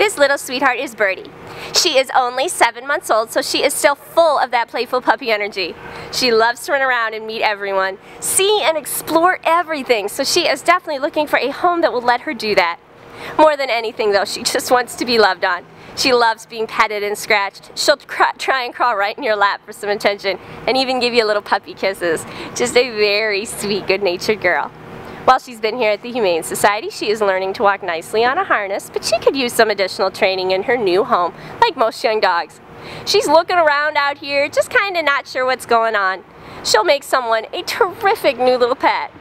This little sweetheart is Birdie. She is only seven months old, so she is still full of that playful puppy energy. She loves to run around and meet everyone, see and explore everything, so she is definitely looking for a home that will let her do that. More than anything though, she just wants to be loved on. She loves being petted and scratched. She'll try and crawl right in your lap for some attention and even give you a little puppy kisses. Just a very sweet, good-natured girl. While she's been here at the Humane Society, she is learning to walk nicely on a harness, but she could use some additional training in her new home, like most young dogs. She's looking around out here, just kinda not sure what's going on. She'll make someone a terrific new little pet.